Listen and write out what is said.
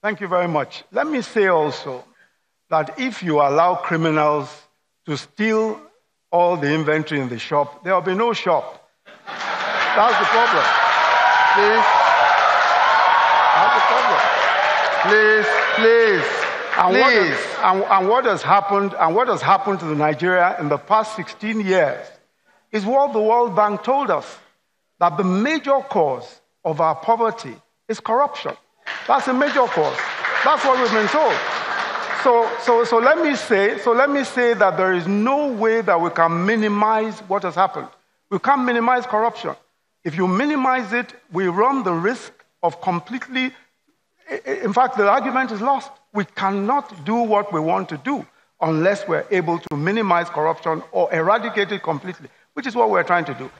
Thank you very much. Let me say also that if you allow criminals to steal all the inventory in the shop, there will be no shop. That's the problem. Please. That's the problem. Please, please. And, please. What, is, and, and what has happened, and what has happened to the Nigeria in the past 16 years is what the World Bank told us that the major cause of our poverty is corruption. That's a major cause. That's what we've been told. So, so, so let me say, so let me say that there is no way that we can minimize what has happened. We can't minimize corruption. If you minimize it, we run the risk of completely. In fact, the argument is lost. We cannot do what we want to do unless we're able to minimize corruption or eradicate it completely, which is what we're trying to do.